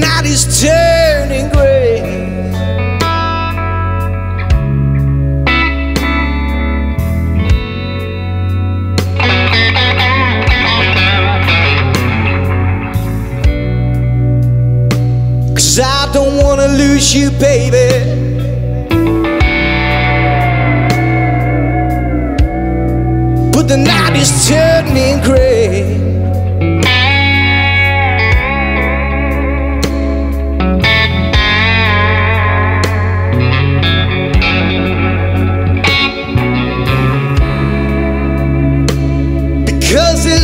night is turning gray. Cause I don't wanna lose you, baby. But the night is turning gray.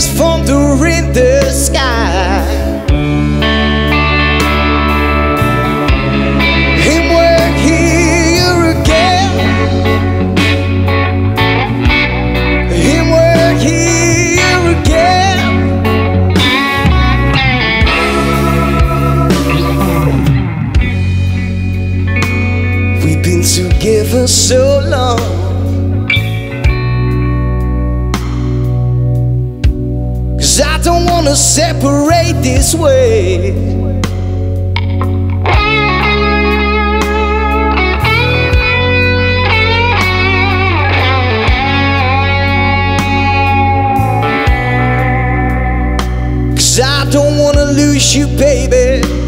It's thunder in the sky. We're here again. And we're here again. We've been together so long. Separate this way. Cause I don't wanna lose you, baby.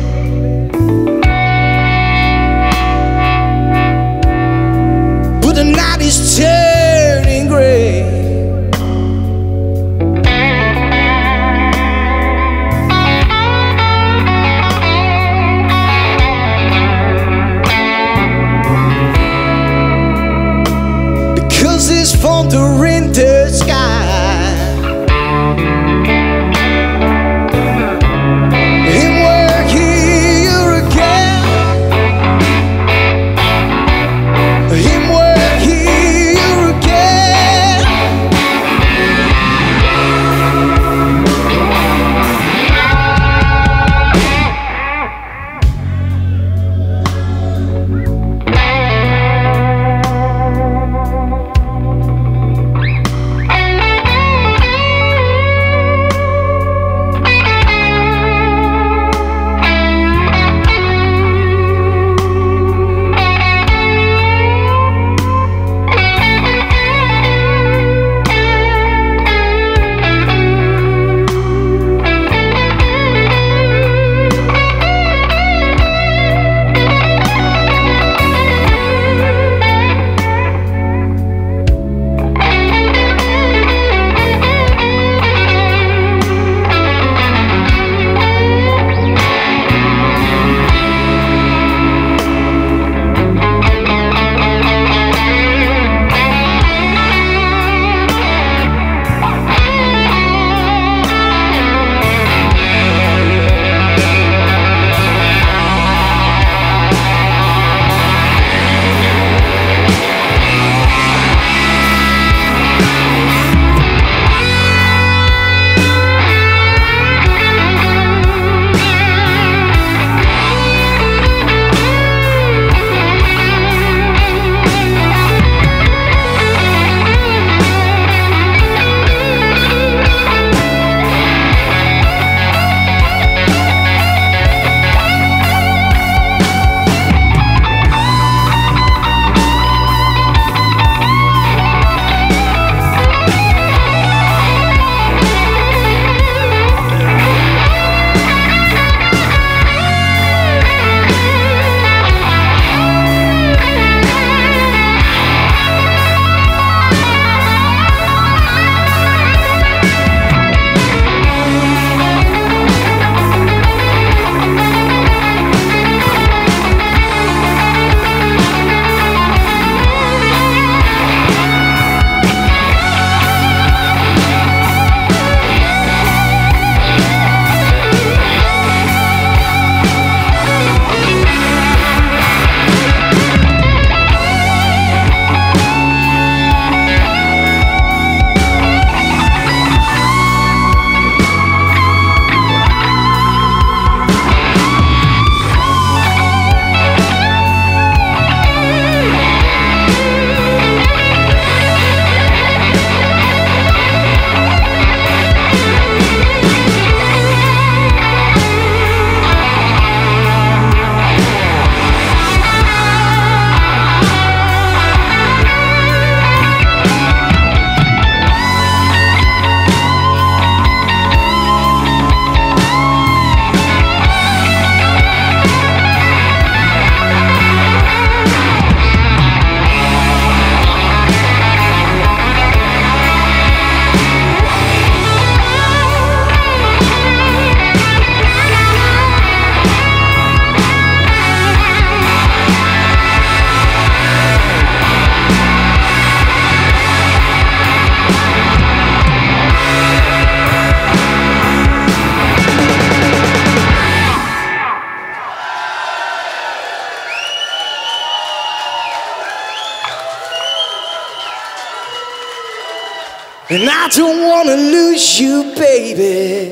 And I don't wanna lose you, baby.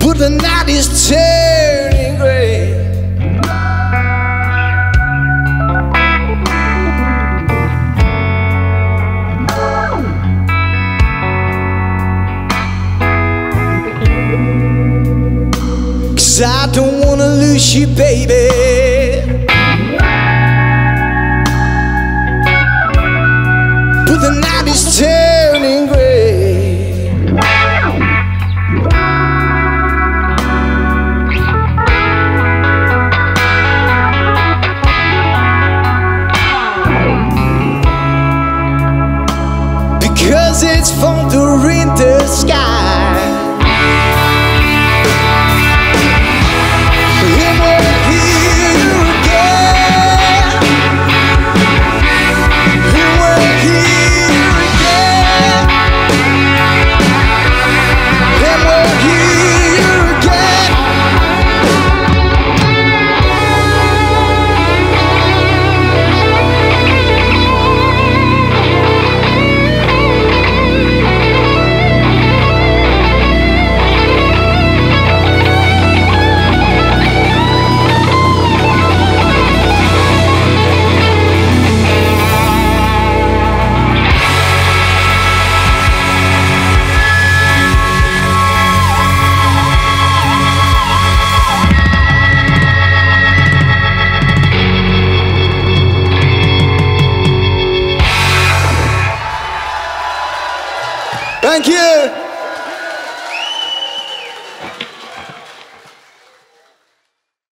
But the night is turning gray. Cause I don't wanna lose you, baby. But the night is turning gray. Because it's thunder in the sky. Thank you.